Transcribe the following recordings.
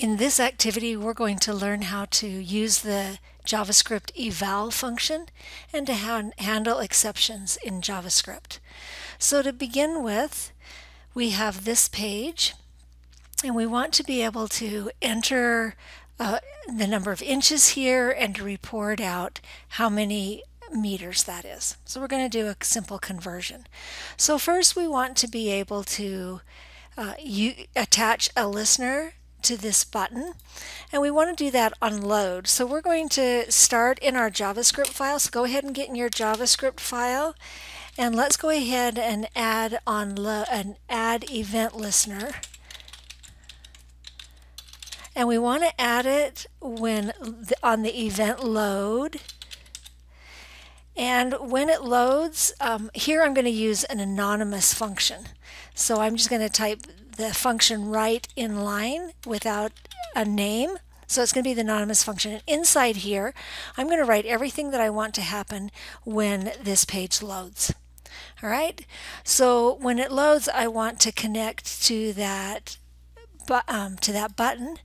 In this activity, we're going to learn how to use the JavaScript eval function and to ha handle exceptions in JavaScript. So to begin with, we have this page and we want to be able to enter uh, the number of inches here and to report out how many meters that is. So we're going to do a simple conversion. So first we want to be able to uh, you attach a listener to this button and we want to do that on load. So we're going to start in our JavaScript file. So go ahead and get in your JavaScript file and let's go ahead and add on an add event listener. And we want to add it when on the event load. And when it loads, um, here I'm going to use an anonymous function. So I'm just going to type the function right in line without a name. So it's going to be the anonymous function. And inside here, I'm going to write everything that I want to happen when this page loads. All right. So when it loads, I want to connect to that, um, to that button.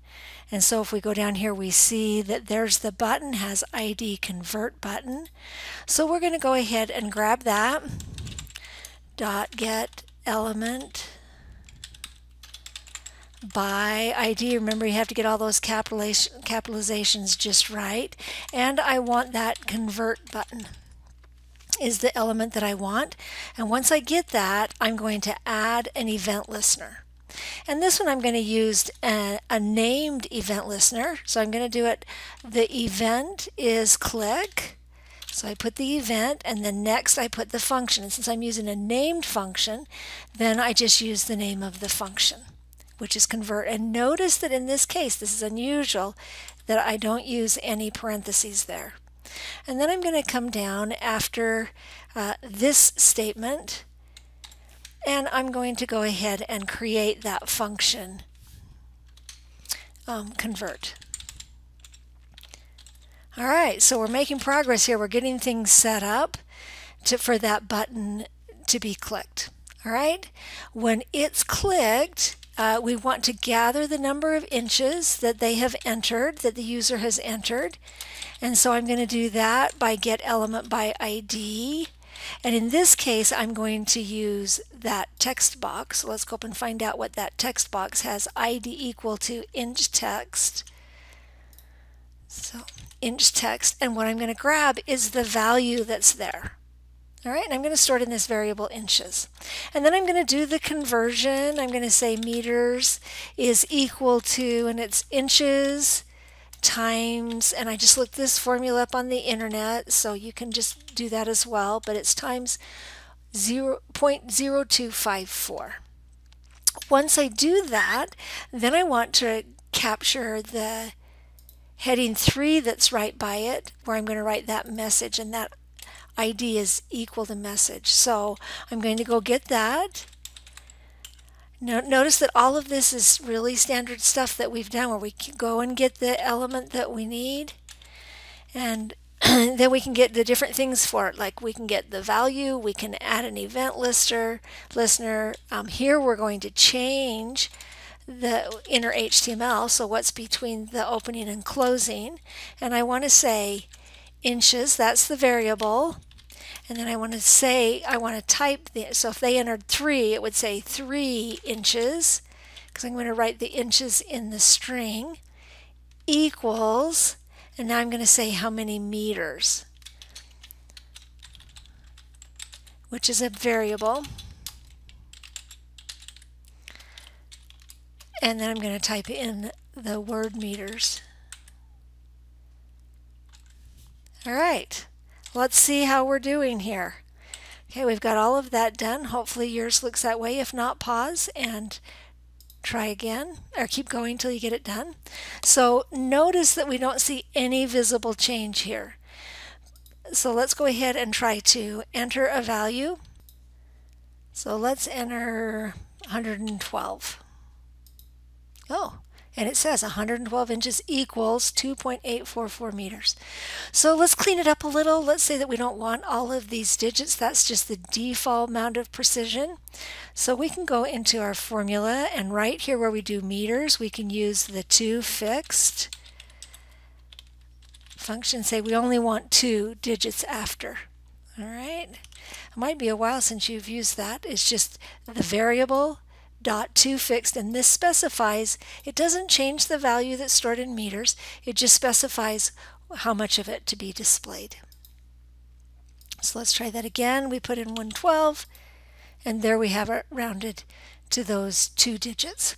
And so if we go down here, we see that there's the button, has ID convert button. So we're going to go ahead and grab that, dot get element by ID. Remember, you have to get all those capitalizations just right. And I want that convert button is the element that I want. And once I get that, I'm going to add an event listener. And this one I'm going to use a, a named event listener. So I'm going to do it. The event is click. So I put the event and then next I put the function. And since I'm using a named function, then I just use the name of the function which is convert. And notice that in this case, this is unusual, that I don't use any parentheses there. And then I'm going to come down after uh, this statement, and I'm going to go ahead and create that function um, convert. All right, so we're making progress here. We're getting things set up to, for that button to be clicked. All right, when it's clicked, uh, we want to gather the number of inches that they have entered, that the user has entered. And so I'm going to do that by get element by ID. And in this case, I'm going to use that text box. Let's go up and find out what that text box has. ID equal to inch text. So inch text. And what I'm going to grab is the value that's there. All right, and I'm going to store it in this variable inches. And then I'm going to do the conversion. I'm going to say meters is equal to, and it's inches times, and I just looked this formula up on the internet, so you can just do that as well, but it's times 0 0.0254. Once I do that, then I want to capture the heading 3 that's right by it, where I'm going to write that message, and that ID is equal to message. So I'm going to go get that. notice that all of this is really standard stuff that we've done where we go and get the element that we need and then we can get the different things for it like we can get the value we can add an event lister listener um, here we're going to change the inner HTML so what's between the opening and closing and I want to say inches that's the variable and then I want to say, I want to type the, so if they entered 3, it would say 3 inches, because I'm going to write the inches in the string, equals, and now I'm going to say how many meters, which is a variable. And then I'm going to type in the word meters. All right. Let's see how we're doing here. Okay, we've got all of that done. Hopefully yours looks that way. If not, pause and try again or keep going till you get it done. So notice that we don't see any visible change here. So let's go ahead and try to enter a value. So let's enter 112. Oh, and it says 112 inches equals 2.844 meters. So let's clean it up a little. Let's say that we don't want all of these digits. That's just the default amount of precision. So we can go into our formula and right here where we do meters, we can use the toFixed function. Say we only want two digits after. All right. It might be a while since you've used that. It's just the variable dot toFixed and this specifies it doesn't change the value that's stored in meters it just specifies how much of it to be displayed. So let's try that again. We put in 112 and there we have it rounded to those two digits.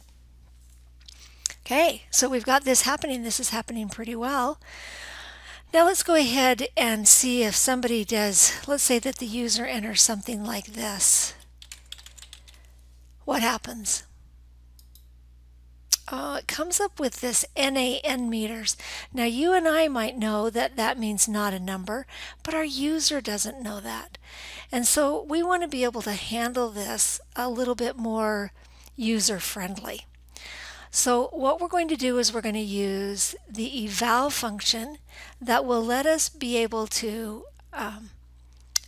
Okay so we've got this happening. This is happening pretty well. Now let's go ahead and see if somebody does let's say that the user enters something like this what happens? Uh, it comes up with this NAN meters. Now you and I might know that that means not a number, but our user doesn't know that. And so we want to be able to handle this a little bit more user friendly. So what we're going to do is we're going to use the eval function that will let us be able to um,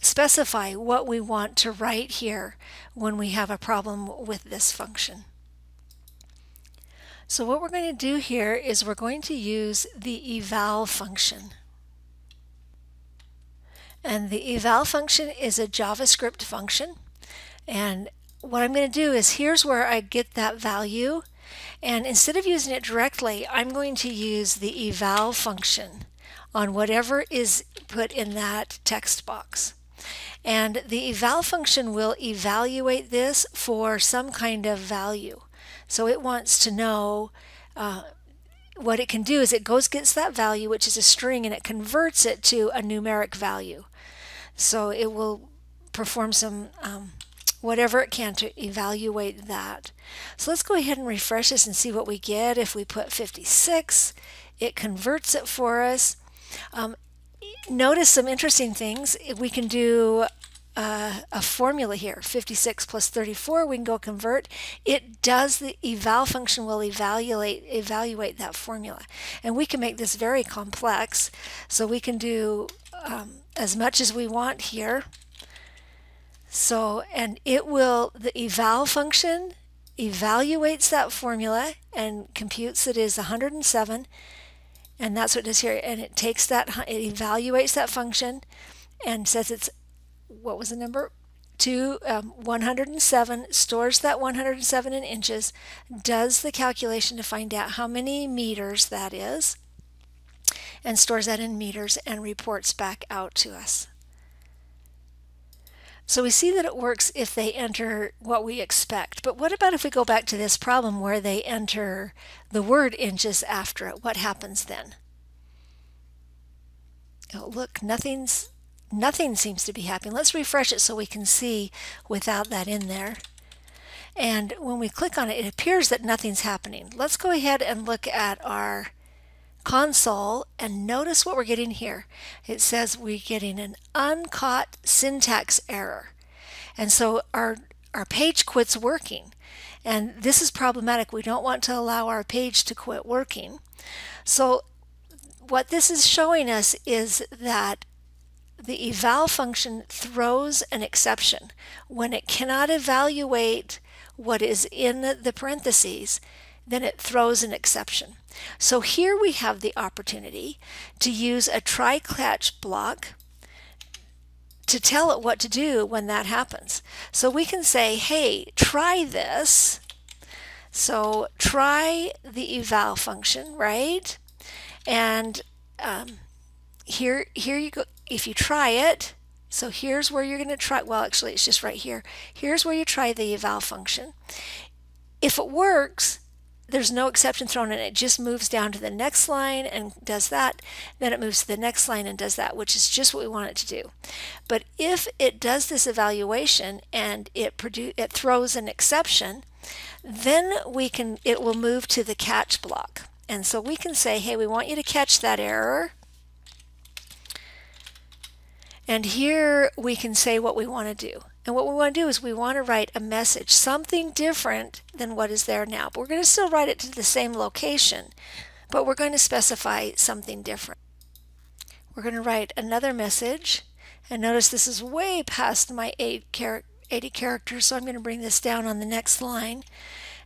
specify what we want to write here when we have a problem with this function. So what we're going to do here is we're going to use the eval function. And the eval function is a JavaScript function. And what I'm going to do is here's where I get that value. And instead of using it directly, I'm going to use the eval function on whatever is put in that text box. And the eval function will evaluate this for some kind of value. So it wants to know uh, what it can do is it goes gets that value, which is a string, and it converts it to a numeric value. So it will perform some um, whatever it can to evaluate that. So let's go ahead and refresh this and see what we get. If we put 56, it converts it for us. Um, notice some interesting things. We can do uh, a formula here, 56 plus 34, we can go convert. It does, the eval function will evaluate, evaluate that formula. And we can make this very complex. So we can do um, as much as we want here. So, and it will, the eval function evaluates that formula and computes it is 107 and that's what it does here. And it takes that, it evaluates that function and says it's, what was the number? To um, 107, stores that 107 in inches, does the calculation to find out how many meters that is, and stores that in meters and reports back out to us. So we see that it works if they enter what we expect. But what about if we go back to this problem where they enter the word inches after it? What happens then? Oh, look, nothing's nothing seems to be happening. Let's refresh it so we can see without that in there. And when we click on it, it appears that nothing's happening. Let's go ahead and look at our console and notice what we're getting here. It says we're getting an uncaught syntax error. And so our, our page quits working. And this is problematic. We don't want to allow our page to quit working. So what this is showing us is that the eval function throws an exception. When it cannot evaluate what is in the parentheses, then it throws an exception. So here we have the opportunity to use a try catch block to tell it what to do when that happens. So we can say, hey, try this. So try the eval function, right? And um, here, here you go. If you try it, so here's where you're going to try, well, actually, it's just right here. Here's where you try the eval function. If it works, there's no exception thrown in it. just moves down to the next line and does that. Then it moves to the next line and does that, which is just what we want it to do. But if it does this evaluation and it it throws an exception, then we can it will move to the catch block. And so we can say, hey, we want you to catch that error. And here we can say what we want to do. And what we want to do is we want to write a message, something different than what is there now. But we're going to still write it to the same location, but we're going to specify something different. We're going to write another message. And notice this is way past my 80 characters, so I'm going to bring this down on the next line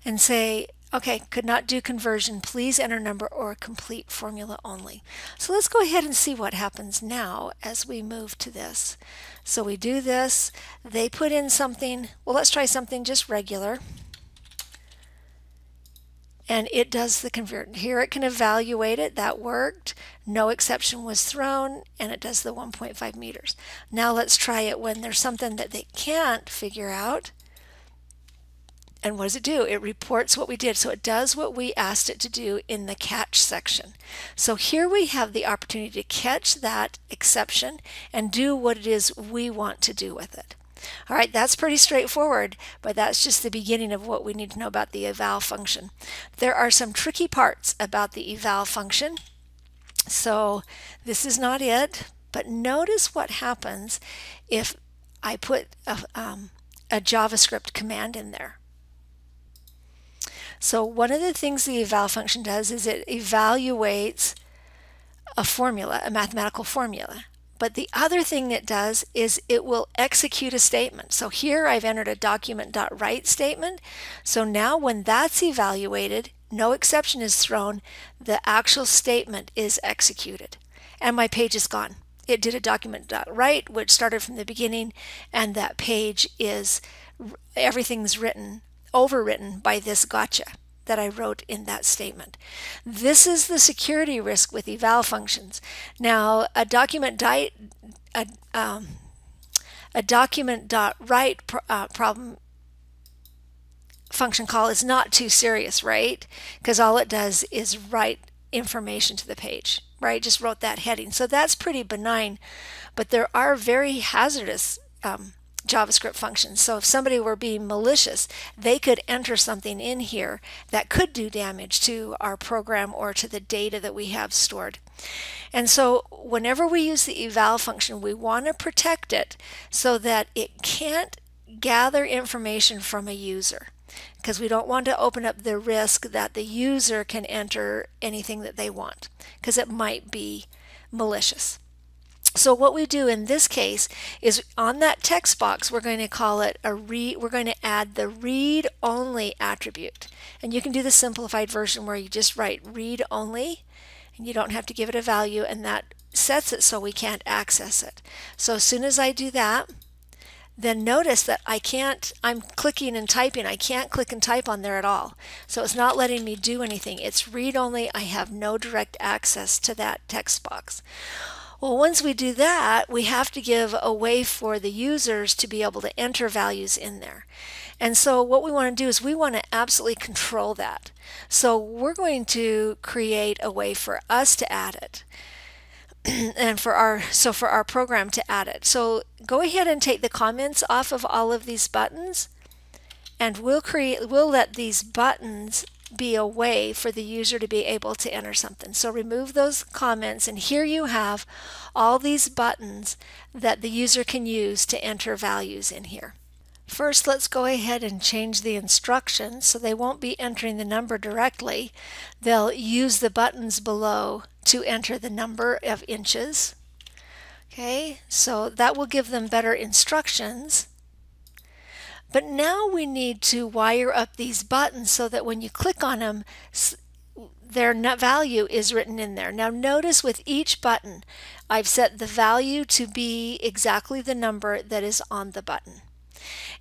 and say Okay, could not do conversion. Please enter number or complete formula only. So let's go ahead and see what happens now as we move to this. So we do this, they put in something, well let's try something just regular. And it does the convert. Here it can evaluate it, that worked, no exception was thrown, and it does the 1.5 meters. Now let's try it when there's something that they can't figure out. And what does it do? It reports what we did. So it does what we asked it to do in the catch section. So here we have the opportunity to catch that exception and do what it is we want to do with it. All right, that's pretty straightforward, but that's just the beginning of what we need to know about the eval function. There are some tricky parts about the eval function. So this is not it, but notice what happens if I put a, um, a JavaScript command in there. So one of the things the eval function does is it evaluates a formula, a mathematical formula. But the other thing it does is it will execute a statement. So here I've entered a document.write statement. So now when that's evaluated, no exception is thrown, the actual statement is executed. And my page is gone. It did a document.write, which started from the beginning, and that page is everything's written overwritten by this gotcha that I wrote in that statement. This is the security risk with eval functions. Now, a document di a, um, a document dot write uh, problem function call is not too serious, right? Because all it does is write information to the page, right? Just wrote that heading. So that's pretty benign, but there are very hazardous um, JavaScript functions. So if somebody were being malicious, they could enter something in here that could do damage to our program or to the data that we have stored. And so whenever we use the eval function, we want to protect it so that it can't gather information from a user because we don't want to open up the risk that the user can enter anything that they want because it might be malicious. So what we do in this case is on that text box, we're going to call it a read, we're going to add the read only attribute. And you can do the simplified version where you just write read only and you don't have to give it a value and that sets it so we can't access it. So as soon as I do that, then notice that I can't, I'm clicking and typing, I can't click and type on there at all. So it's not letting me do anything. It's read only, I have no direct access to that text box. Well, once we do that, we have to give a way for the users to be able to enter values in there. And so what we want to do is we want to absolutely control that. So we're going to create a way for us to add it. and for our so for our program to add it. So go ahead and take the comments off of all of these buttons and we'll create we'll let these buttons be a way for the user to be able to enter something. So remove those comments and here you have all these buttons that the user can use to enter values in here. First, let's go ahead and change the instructions so they won't be entering the number directly. They'll use the buttons below to enter the number of inches. Okay, so that will give them better instructions. But now we need to wire up these buttons so that when you click on them, their value is written in there. Now notice with each button, I've set the value to be exactly the number that is on the button.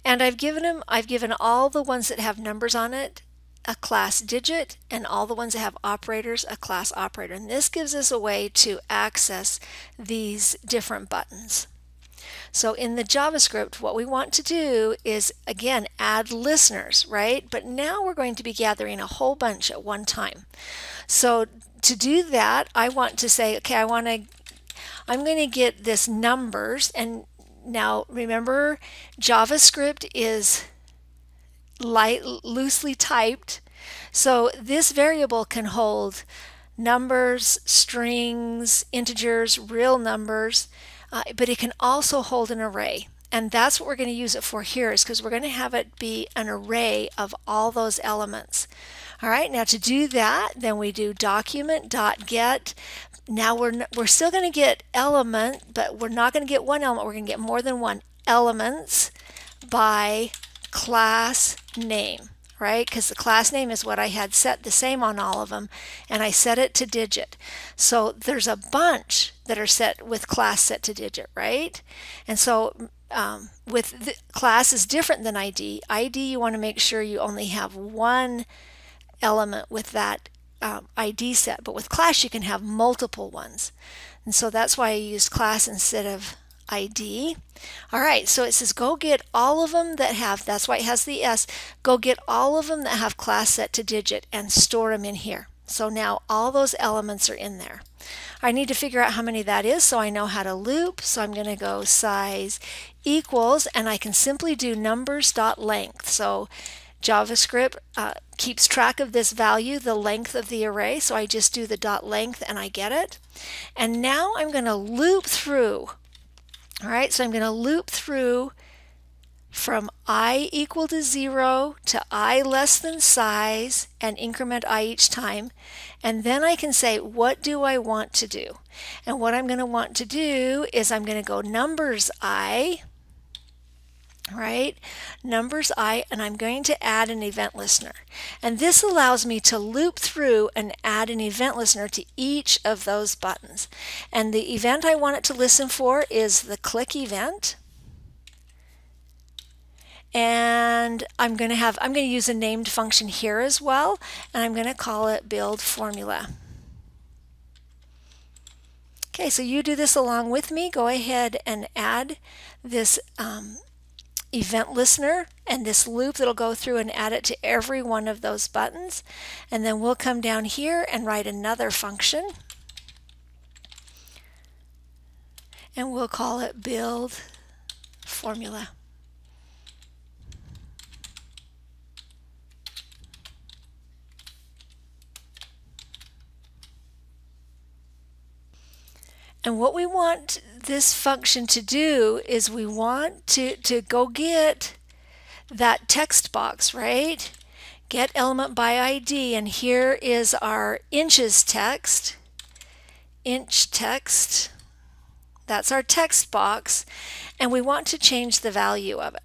And I've given them, I've given all the ones that have numbers on it a class digit and all the ones that have operators a class operator. And this gives us a way to access these different buttons. So in the JavaScript, what we want to do is, again, add listeners, right? But now we're going to be gathering a whole bunch at one time. So to do that, I want to say, okay, I want to, I'm going to get this numbers. And now remember, JavaScript is light, loosely typed. So this variable can hold numbers, strings, integers, real numbers, uh, but it can also hold an array. And that's what we're going to use it for here is because we're going to have it be an array of all those elements. All right, now to do that, then we do document.get. Now we're, we're still going to get element, but we're not going to get one element. We're going to get more than one elements by class name right? Because the class name is what I had set the same on all of them, and I set it to digit. So there's a bunch that are set with class set to digit, right? And so um, with the class is different than ID. ID, you want to make sure you only have one element with that um, ID set, but with class you can have multiple ones. And so that's why I used class instead of ID. All right, so it says go get all of them that have, that's why it has the S, go get all of them that have class set to digit and store them in here. So now all those elements are in there. I need to figure out how many that is so I know how to loop. So I'm going to go size equals and I can simply do numbers dot length. So JavaScript uh, keeps track of this value, the length of the array. So I just do the dot length and I get it. And now I'm going to loop through all right, so I'm going to loop through from i equal to 0 to i less than size and increment i each time. And then I can say, what do I want to do? And what I'm going to want to do is I'm going to go numbers i, right? Numbers I, and I'm going to add an event listener. And this allows me to loop through and add an event listener to each of those buttons. And the event I want it to listen for is the click event. And I'm going to have, I'm going to use a named function here as well, and I'm going to call it build formula. Okay, so you do this along with me. Go ahead and add this um, event listener and this loop that'll go through and add it to every one of those buttons. And then we'll come down here and write another function. And we'll call it build formula. And what we want this function to do is we want to, to go get that text box, right? Get element by ID, and here is our inches text, inch text. That's our text box, and we want to change the value of it.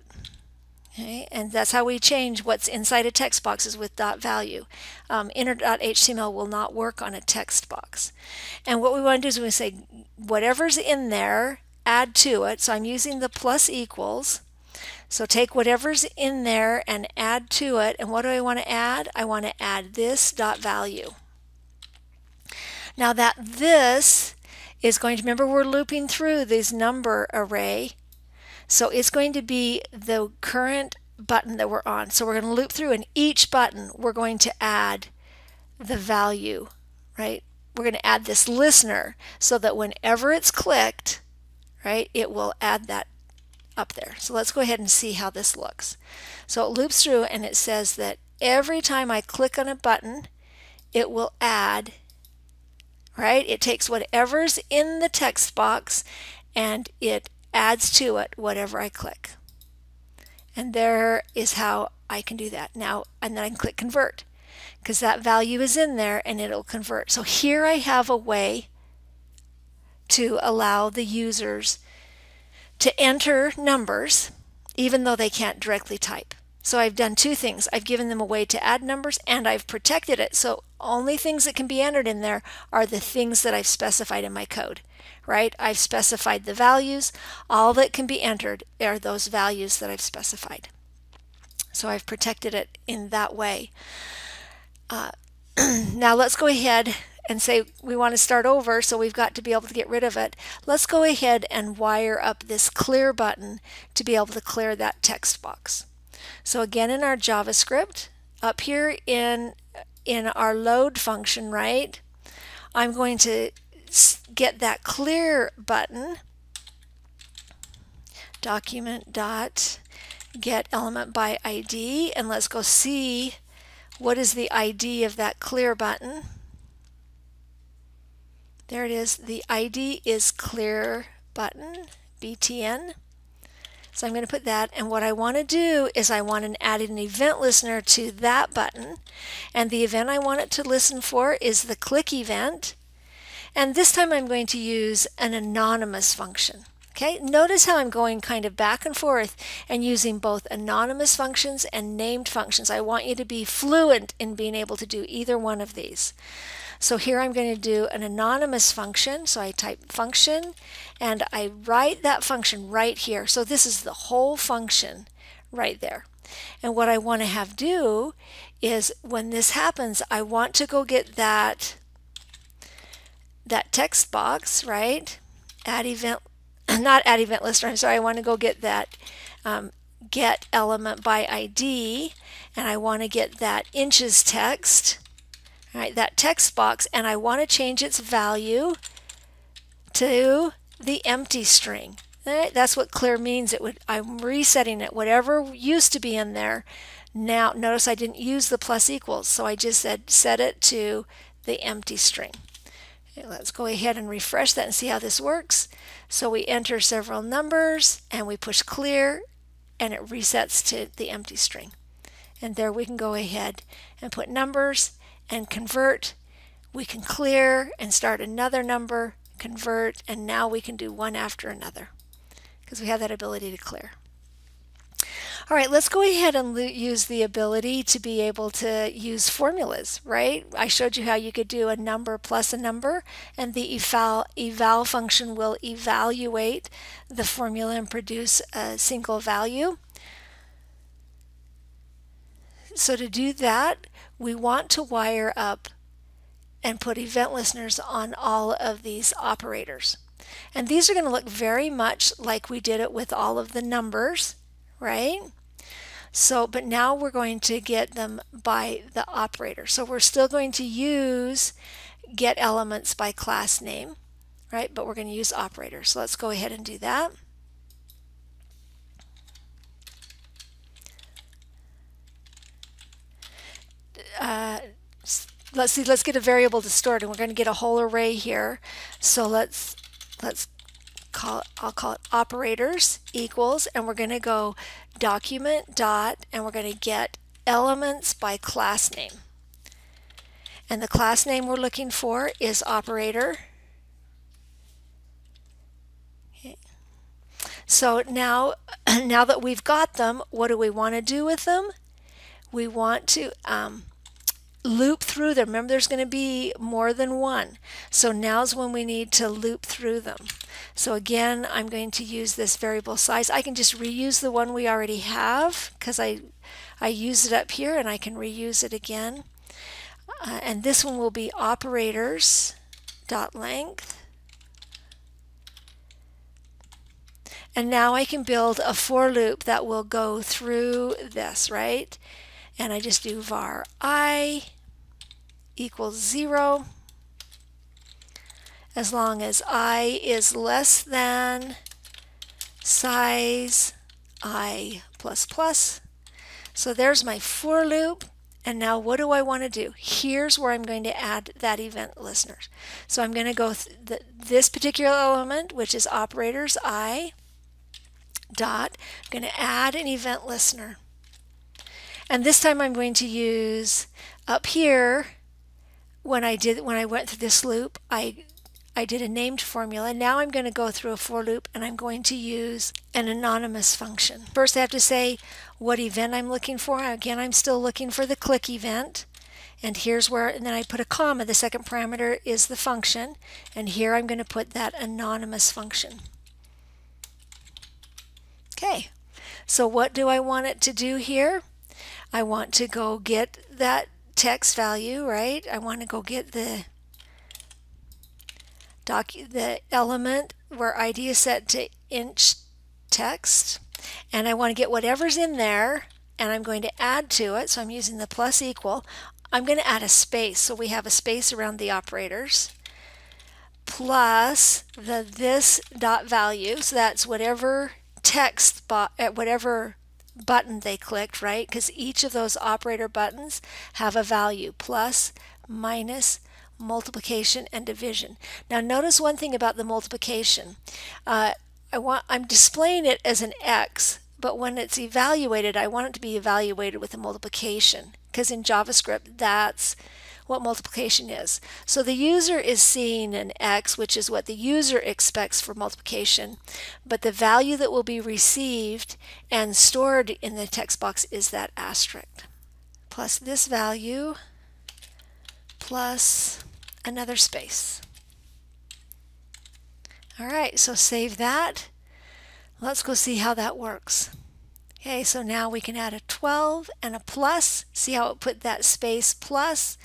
Okay, and that's how we change what's inside a text box is with dot value. Um, inner.html will not work on a text box. And what we want to do is we say whatever's in there, add to it. So I'm using the plus equals. So take whatever's in there and add to it. And what do I want to add? I want to add this dot value. Now that this is going to, remember we're looping through this number array so it's going to be the current button that we're on. So we're going to loop through and each button we're going to add the value, right? We're going to add this listener so that whenever it's clicked, right, it will add that up there. So let's go ahead and see how this looks. So it loops through and it says that every time I click on a button, it will add, right? It takes whatever's in the text box and it adds to it whatever I click. And there is how I can do that. Now, and then I can click convert because that value is in there and it'll convert. So here I have a way to allow the users to enter numbers even though they can't directly type. So I've done two things. I've given them a way to add numbers and I've protected it. So only things that can be entered in there are the things that I've specified in my code right? I've specified the values. All that can be entered are those values that I've specified. So I've protected it in that way. Uh, now let's go ahead and say we want to start over, so we've got to be able to get rid of it. Let's go ahead and wire up this clear button to be able to clear that text box. So again in our JavaScript, up here in, in our load function, right, I'm going to get that clear button, document dot get element by ID, and let's go see what is the ID of that clear button. There it is. The ID is clear button, BTN. So I'm going to put that. And what I want to do is I want to add an event listener to that button. And the event I want it to listen for is the click event. And this time I'm going to use an anonymous function. Okay, notice how I'm going kind of back and forth and using both anonymous functions and named functions. I want you to be fluent in being able to do either one of these. So here I'm going to do an anonymous function. So I type function and I write that function right here. So this is the whole function right there. And what I want to have do is when this happens, I want to go get that, that text box, right? Add event, not add event listener, I'm sorry, I want to go get that um, get element by ID and I want to get that inches text all right, that text box, and I want to change its value to the empty string. Right, that's what clear means. It would I'm resetting it. Whatever used to be in there, now notice I didn't use the plus equals, so I just said set it to the empty string. Okay, let's go ahead and refresh that and see how this works. So we enter several numbers and we push clear and it resets to the empty string. And there we can go ahead and put numbers and convert. We can clear and start another number, convert, and now we can do one after another because we have that ability to clear. All right, let's go ahead and use the ability to be able to use formulas, right? I showed you how you could do a number plus a number, and the eval, eval function will evaluate the formula and produce a single value. So to do that, we want to wire up and put event listeners on all of these operators. And these are going to look very much like we did it with all of the numbers, right? So, but now we're going to get them by the operator. So we're still going to use get elements by class name, right? But we're going to use operator. So let's go ahead and do that. uh, let's see, let's get a variable to store it, and we're going to get a whole array here. So let's let's call I'll call it operators equals, and we're going to go document dot, and we're going to get elements by class name. And the class name we're looking for is operator. So now, now that we've got them, what do we want to do with them? We want to um, loop through them. Remember, there's going to be more than one. So now's when we need to loop through them. So again, I'm going to use this variable size. I can just reuse the one we already have because I, I use it up here and I can reuse it again. Uh, and this one will be operators dot length. And now I can build a for loop that will go through this, right? And I just do var i equals 0 as long as i is less than size i plus plus. So there's my for loop. And now what do I want to do? Here's where I'm going to add that event listeners. So I'm going to go th this particular element, which is operators i dot. I'm going to add an event listener. And this time I'm going to use up here when I did when I went through this loop, I I did a named formula. Now I'm going to go through a for loop and I'm going to use an anonymous function. First I have to say what event I'm looking for. Again, I'm still looking for the click event. And here's where, and then I put a comma. The second parameter is the function. And here I'm going to put that anonymous function. Okay, so what do I want it to do here? I want to go get that text value, right? I want to go get the doc the element where ID is set to inch text and I want to get whatever's in there and I'm going to add to it so I'm using the plus equal I'm going to add a space so we have a space around the operators plus the this dot value so that's whatever text at uh, whatever button they clicked, right? Because each of those operator buttons have a value, plus, minus, multiplication, and division. Now notice one thing about the multiplication. Uh, I want, I'm displaying it as an X, but when it's evaluated, I want it to be evaluated with a multiplication because in JavaScript, that's what multiplication is. So the user is seeing an x, which is what the user expects for multiplication, but the value that will be received and stored in the text box is that asterisk, plus this value, plus another space. All right, so save that. Let's go see how that works. Okay, so now we can add a 12 and a plus. See how it put that space plus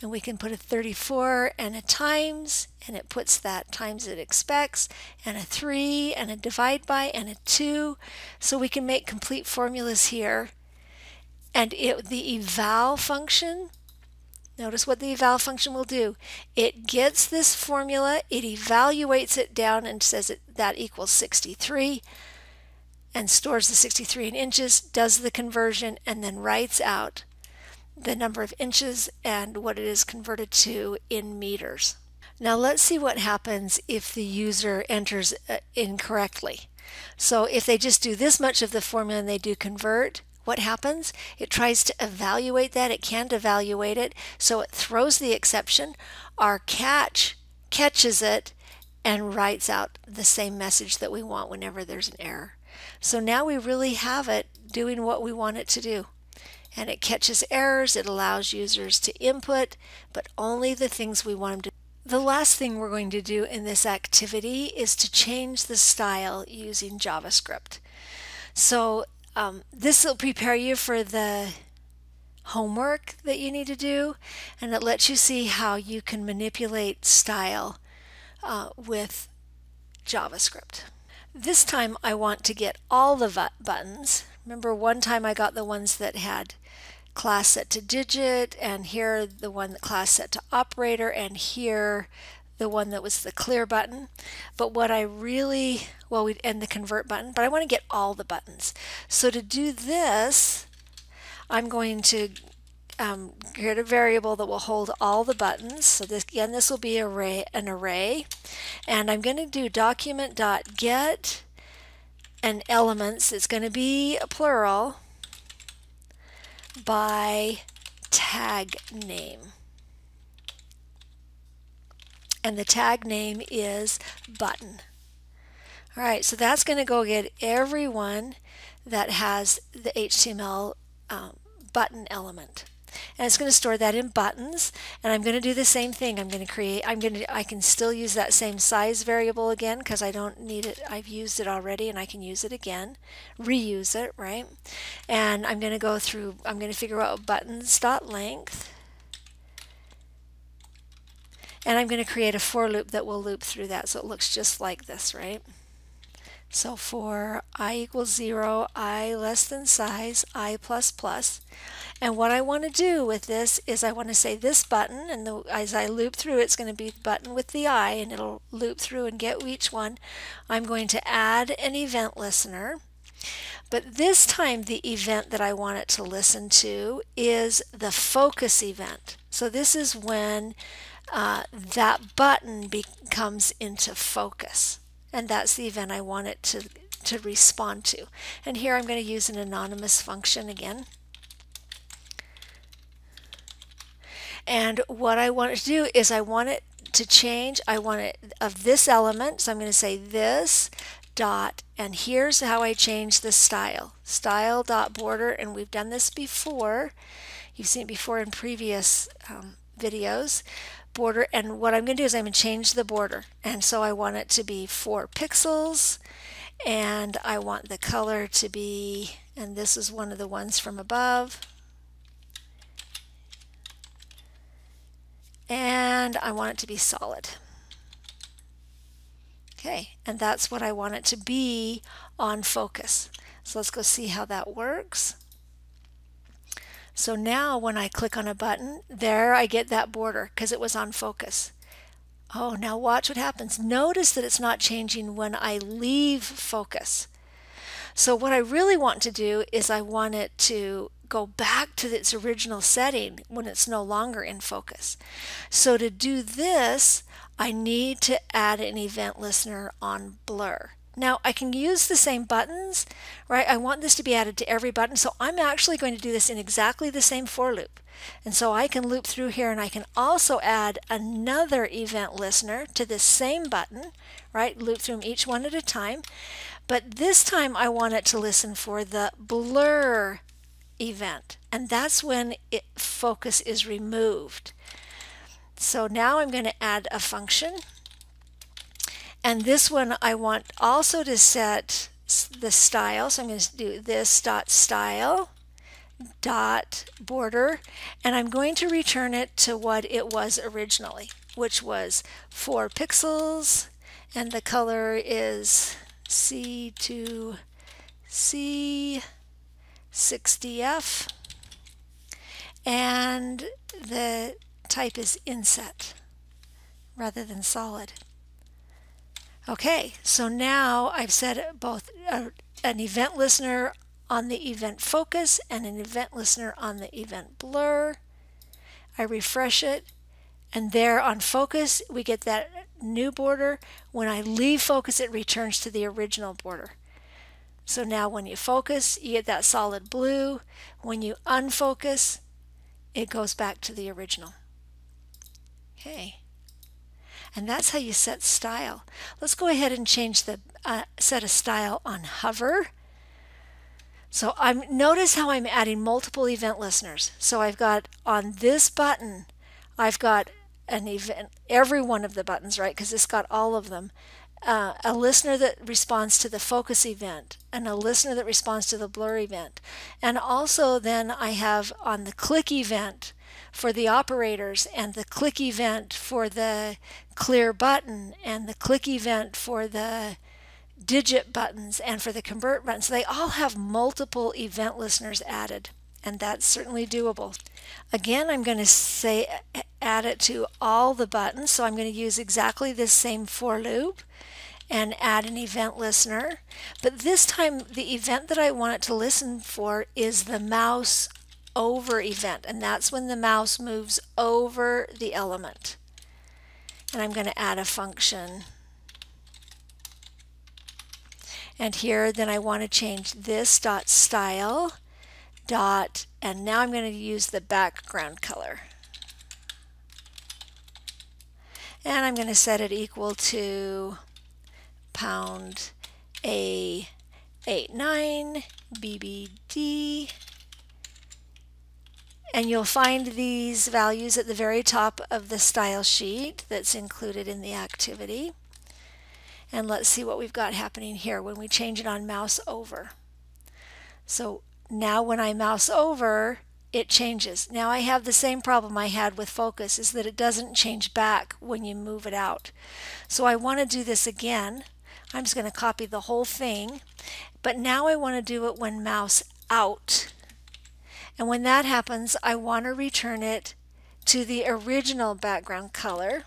and we can put a 34 and a times and it puts that times it expects and a 3 and a divide by and a 2 so we can make complete formulas here and it, the eval function notice what the eval function will do it gets this formula it evaluates it down and says it, that equals 63 and stores the 63 in inches does the conversion and then writes out the number of inches and what it is converted to in meters. Now let's see what happens if the user enters uh, incorrectly. So if they just do this much of the formula and they do convert, what happens? It tries to evaluate that. It can't evaluate it, so it throws the exception. Our catch catches it and writes out the same message that we want whenever there's an error. So now we really have it doing what we want it to do and it catches errors. It allows users to input, but only the things we want them to. The last thing we're going to do in this activity is to change the style using JavaScript. So um, this will prepare you for the homework that you need to do, and it lets you see how you can manipulate style uh, with JavaScript. This time I want to get all the buttons. Remember one time I got the ones that had class set to digit, and here the one that class set to operator, and here the one that was the clear button. But what I really, well, we and the convert button, but I want to get all the buttons. So to do this, I'm going to um, create a variable that will hold all the buttons. So this, again, this will be array, an array. And I'm going to do document.get and elements. It's going to be a plural by tag name. And the tag name is button. All right, so that's going to go get everyone that has the HTML um, button element. And it's going to store that in buttons and I'm going to do the same thing. I'm going to create I'm going to I can still use that same size variable again because I don't need it. I've used it already and I can use it again. Reuse it right? And I'm going to go through I'm going to figure out buttons dot length and I'm going to create a for loop that will loop through that so it looks just like this right so for i equals 0, i less than size, i plus plus. And what I want to do with this is I want to say this button, and the, as I loop through, it's going to be the button with the i, and it'll loop through and get each one. I'm going to add an event listener. But this time the event that I want it to listen to is the focus event. So this is when uh, that button becomes into focus and that's the event I want it to, to respond to. And here I'm going to use an anonymous function again. And what I want it to do is I want it to change, I want it of this element, so I'm going to say this dot, and here's how I change the style. Style dot border, and we've done this before. You've seen it before in previous um, videos border and what I'm going to do is I'm going to change the border. And so I want it to be 4 pixels and I want the color to be and this is one of the ones from above. And I want it to be solid. Okay and that's what I want it to be on focus. So let's go see how that works so now when I click on a button, there I get that border because it was on focus. Oh, now watch what happens. Notice that it's not changing when I leave focus. So what I really want to do is I want it to go back to its original setting when it's no longer in focus. So to do this, I need to add an event listener on blur. Now I can use the same buttons, right? I want this to be added to every button, so I'm actually going to do this in exactly the same for loop. And so I can loop through here and I can also add another event listener to this same button, right? Loop through them each one at a time. But this time I want it to listen for the blur event. And that's when it, focus is removed. So now I'm going to add a function. And this one I want also to set the style. So I'm going to do this dot style dot border and I'm going to return it to what it was originally which was 4 pixels and the color is C2 C60F and the type is inset rather than solid. Okay, so now I've set both a, an event listener on the event focus and an event listener on the event blur. I refresh it and there on focus we get that new border. When I leave focus it returns to the original border. So now when you focus you get that solid blue. When you unfocus it goes back to the original. Okay. And that's how you set style. Let's go ahead and change the uh, set a style on hover. So I'm notice how I'm adding multiple event listeners. So I've got on this button, I've got an event, every one of the buttons, right? Because it's got all of them. Uh, a listener that responds to the focus event and a listener that responds to the blur event. And also then I have on the click event for the operators and the click event for the clear button and the click event for the digit buttons and for the convert buttons. They all have multiple event listeners added, and that's certainly doable. Again, I'm going to say add it to all the buttons, so I'm going to use exactly this same for loop and add an event listener. But this time, the event that I want it to listen for is the mouse over event, and that's when the mouse moves over the element. And I'm going to add a function. And here then I want to change this dot style dot and now I'm going to use the background color. And I'm going to set it equal to pound a 89 BBD and you'll find these values at the very top of the style sheet that's included in the activity. And let's see what we've got happening here when we change it on mouse over. So now when I mouse over, it changes. Now I have the same problem I had with focus is that it doesn't change back when you move it out. So I want to do this again. I'm just going to copy the whole thing, but now I want to do it when mouse out. And when that happens, I want to return it to the original background color.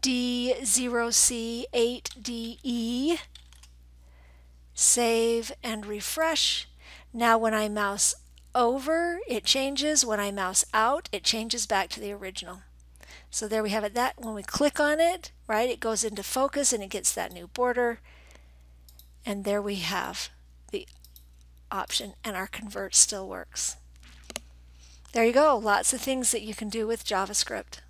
D0C8DE. Save and refresh. Now when I mouse over, it changes. When I mouse out, it changes back to the original. So there we have it. That when we click on it, right, it goes into focus and it gets that new border. And there we have option and our convert still works. There you go. Lots of things that you can do with JavaScript.